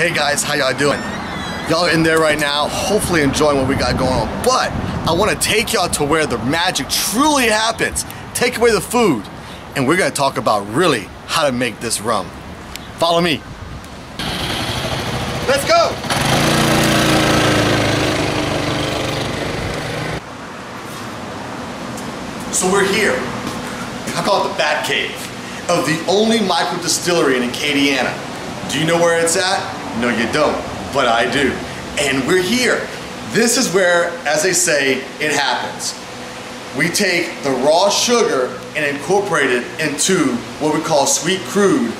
Hey guys, how y'all doing? Y'all are in there right now, hopefully enjoying what we got going on. But I want to take y'all to where the magic truly happens. Take away the food, and we're gonna talk about really how to make this rum. Follow me. Let's go! So we're here. I call it the Bat Cave of the only micro distillery in Acadiana. Do you know where it's at? No, you don't, but I do. And we're here. This is where, as they say, it happens. We take the raw sugar and incorporate it into what we call sweet crude,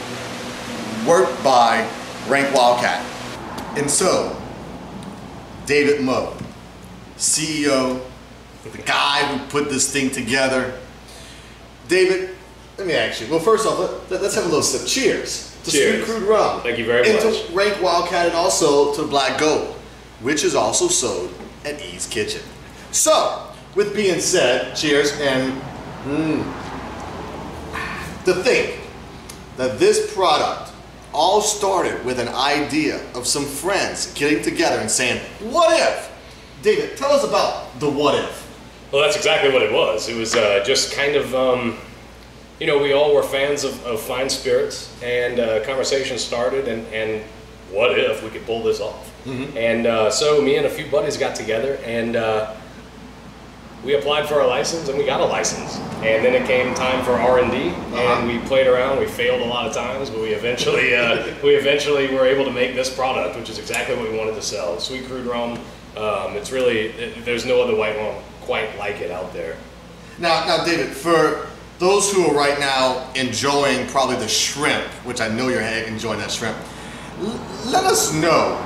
worked by Rank Wildcat. And so, David Moe, CEO, the guy who put this thing together. David, let me ask you. Well, first off, let, us have a little sip. Cheers to Cheers. Sweet Crude Rum. Thank you very and much. to Rank Wildcat and also to Black Gold, which is also sold at E's Kitchen. So, with being said, cheers and mm, to think that this product all started with an idea of some friends getting together and saying, what if? David, tell us about the what if. Well, that's exactly what it was. It was uh, just kind of, um, you know, we all were fans of, of fine spirits, and uh, conversation started, and, and what if we could pull this off? Mm-hmm. And uh, so me and a few buddies got together, and uh, we applied for a license, and we got a license. And then it came time for R and D, Uh-huh. and we played around. We failed a lot of times, but we eventually, uh, we eventually were able to make this product, which is exactly what we wanted to sell. Sweet crude rum. Um, it's really, there's no other white rum quite like it out there. Now, now, David, for those who are right now enjoying probably the shrimp, which I know you're enjoying that shrimp, let us know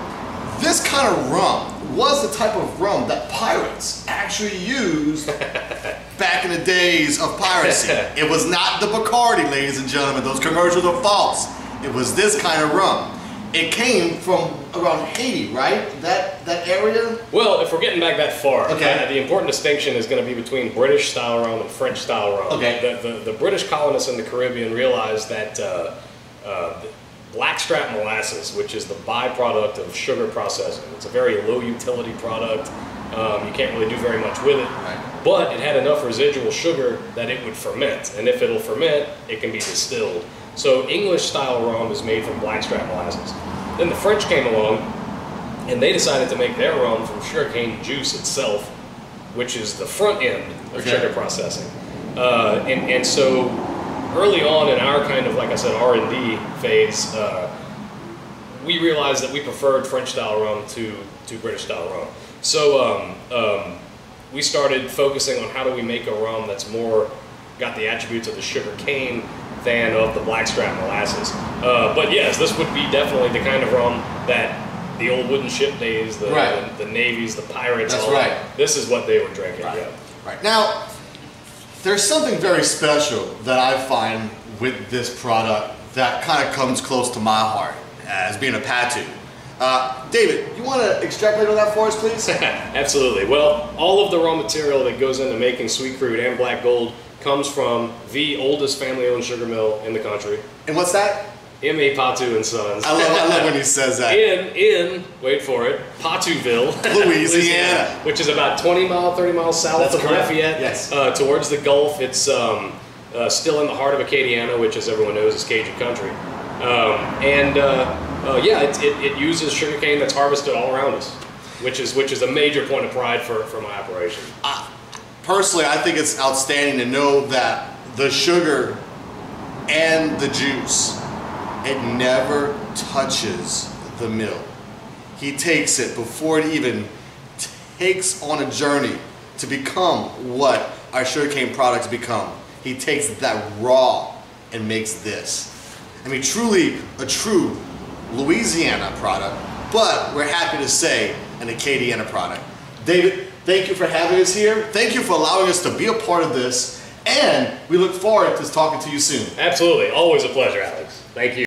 this kind of rum was the type of rum that pirates actually used back in the days of piracy. it was not the Bacardi, ladies and gentlemen. Those commercials are false. It was this kind of rum. It came from around Haiti, right? That that area. Well, if we're getting back that far, Okay. uh, the important distinction is going to be between British style rum and French style rum. Okay. The, the, the British colonists in the Caribbean realized that uh, uh, blackstrap molasses, which is the byproduct of sugar processing, it's a very low utility product. Um, you can't really do very much with it, Right. But it had enough residual sugar that it would ferment, and if it'll ferment, it can be distilled. So English style rum is made from blackstrap molasses. Then the French came along and they decided to make their rum from sugarcane juice itself, which is the front end of Okay. sugar processing. Uh, and, and so early on in our kind of, like I said, R&D phase, uh, we realized that we preferred French style rum to, to British style rum. So um, um, we started focusing on how do we make a rum that's more got the attributes of the sugar cane than of the blackstrap molasses. Uh, but yes, this would be definitely the kind of rum that the old wooden ship days, the, Right. the, the navies, the pirates, That's all right. that, this is what they were drinking. Right. Yeah. Right. Now, there's something very special that I find with this product that kind of comes close to my heart as being a Patout. Uh, David, you want to extrapolate on that for us, please? Absolutely. Well, all of the raw material that goes into making sweet crude and black gold comes from the oldest family-owned sugar mill in the country, and what's that? M.A. Patout and Sons. I love, I love when he says that. in in wait for it, Patoutville, Louisiana. which is about 20 miles, 30 miles south That's of correct. Lafayette, Yes. uh, towards the Gulf. It's um, uh, still in the heart of Acadiana, which, as everyone knows, is Cajun country. Um, and uh, uh, yeah, it, it, it uses sugarcane that's harvested all around us, which is which is a major point of pride for, for my operation. Personally, I think it's outstanding to know that the sugar and the juice, it never touches the mill. He takes it before it even takes on a journey to become what our sugarcane products become. He takes that raw and makes this. I mean, truly a true Louisiana product, but we're happy to say an Acadiana product. David, thank you for having us here. Thank you for allowing us to be a part of this, and we look forward to talking to you soon. Absolutely, always a pleasure, Alex. Thank you.